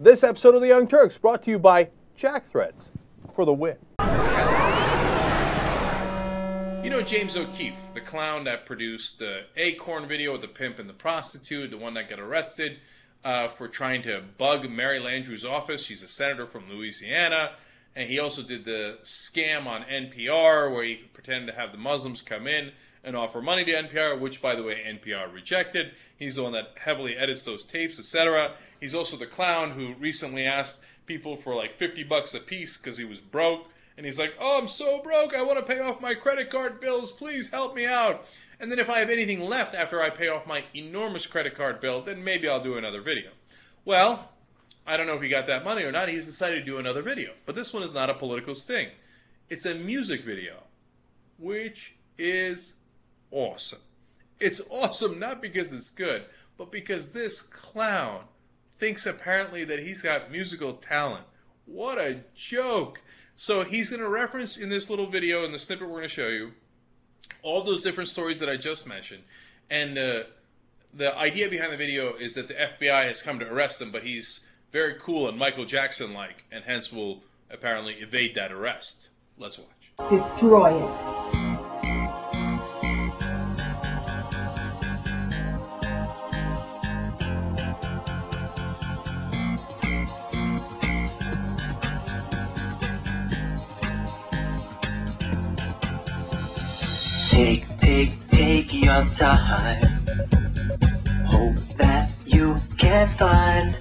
This episode of The Young Turks brought to you by Jack Threads for the win. You know James O'Keefe, the clown that produced the Acorn video with the pimp and the prostitute, the one that got arrested uh, for trying to bug Mary Landrieu's office. She's a senator from Louisiana. And he also did the scam on NPR where he pretended to have the Muslims come in and offer money to NPR, which, by the way, NPR rejected. He's the one that heavily edits those tapes, etc. He's also the clown who recently asked people for like 50 bucks a piece because he was broke. And he's like, oh, I'm so broke. I want to pay off my credit card bills. Please help me out. And then if I have anything left after I pay off my enormous credit card bill, then maybe I'll do another video. Well, I don't know if he got that money or not. He's decided to do another video. But this one is not a political sting. It's a music video, which is awesome. It's awesome not because it's good, but because this clown thinks apparently that he's got musical talent. What a joke. So he's going to reference in this little video, in the snippet we're going to show you, all those different stories that I just mentioned. And uh, the idea behind the video is that the FBI has come to arrest him, but he's very cool and Michael Jackson like, and hence will apparently evade that arrest. Let's watch. Destroy it. Take, take, take your time. Hope that you can find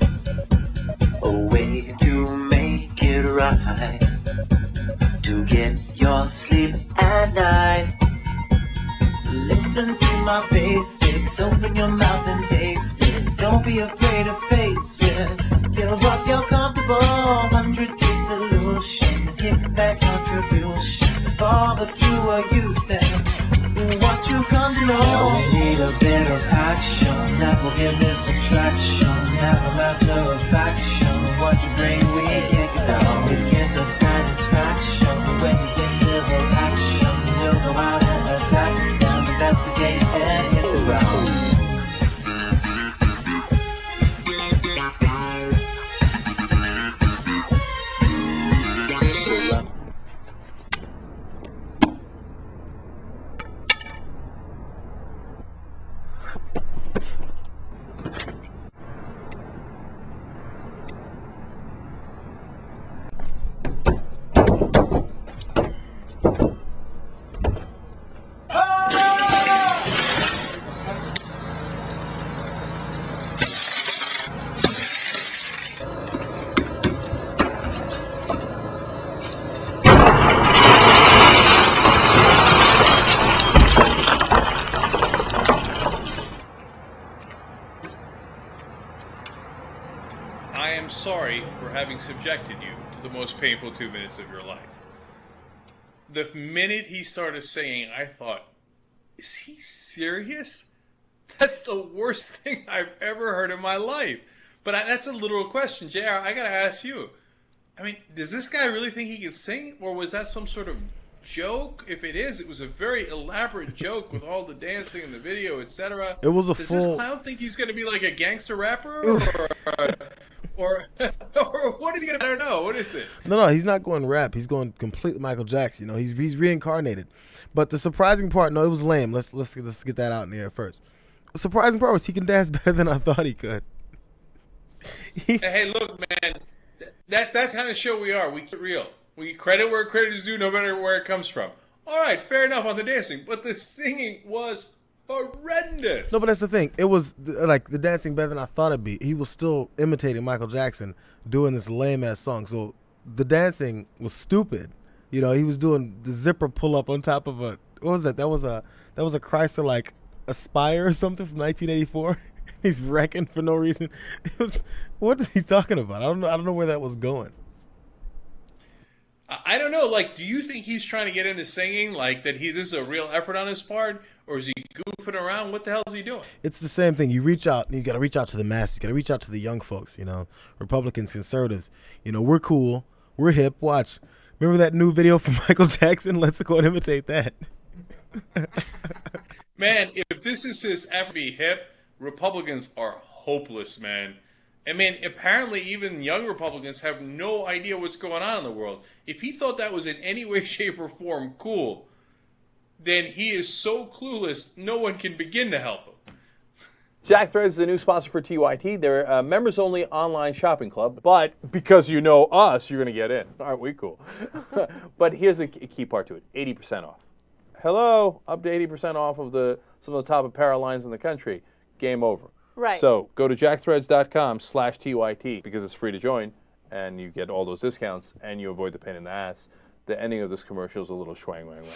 a way to make it right. To get your sleep at night. Listen to my basics, open your mouth and taste it. Don't be afraid to face it. Give up your comfortable 100k solution. Hit that contribution. For the true are used need a bit of action. That this attraction. As a matter of faction, what you bring, we am sorry for having subjected you to the most painful two minutes of your life. The minute he started singing, I thought, is he serious? That's the worst thing I've ever heard in my life. But I, that's a literal question, Jayar. I gotta ask you. I mean, does this guy really think he can sing, or was that some sort of joke? If it is, it was a very elaborate joke with all the dancing in the video, etc. It was a Does full- this clown think he's gonna be like a gangster rapper, or, uh, or, or what is he gonna? I don't know. What is it? No, no, he's not going rap. He's going complete Michael Jackson. You know, he's he's reincarnated. But the surprising part, no, it was lame. Let's let's let's get that out in the air first. The surprising part was he can dance better than I thought he could. Hey, hey, look, man. That's that's the kind of show we are. We keep it real. We credit where credit is due, no matter where it comes from. All right, fair enough on the dancing, but the singing was horrendous. No, but that's the thing. It was like the dancing better than I thought it'd be. He was still imitating Michael Jackson doing this lame ass song. So the dancing was stupid. You know, he was doing the zipper pull up on top of a what was that? That was a that was a Chrysler like Aspire or something from 1984. He's wrecking for no reason. It was what is he talking about? I don't know. I don't know where that was going. I I don't know. Like, do you think he's trying to get into singing? Like that he this is a real effort on his part, or is he goofing around? What the hell is he doing? It's the same thing. You reach out, you got to reach out to the masses. You got to reach out to the young folks. You know, Republicans, conservatives. You know, we're cool, we're hip. Watch. Remember that new video from Michael Jackson? Let's go and imitate that. Man, if this is his be hip, Republicans are hopeless, man. I mean, apparently even young Republicans have no idea what's going on in the world. If he thought that was in any way, shape, or form cool, then he is so clueless, no one can begin to help him. Jack Threads is a new sponsor for TYT. They're a members only online shopping club, but because you know us, you're going to get in. Aren't we cool? but here's the key part to it 80% off. Hello, up to 80% off of the some of the top apparel lines in the country. Game over. Right. So go to jackthreads.com slash TYT because it's free to join and you get all those discounts and you avoid the pain in the ass. The ending of this commercial is a little schwang wang wang.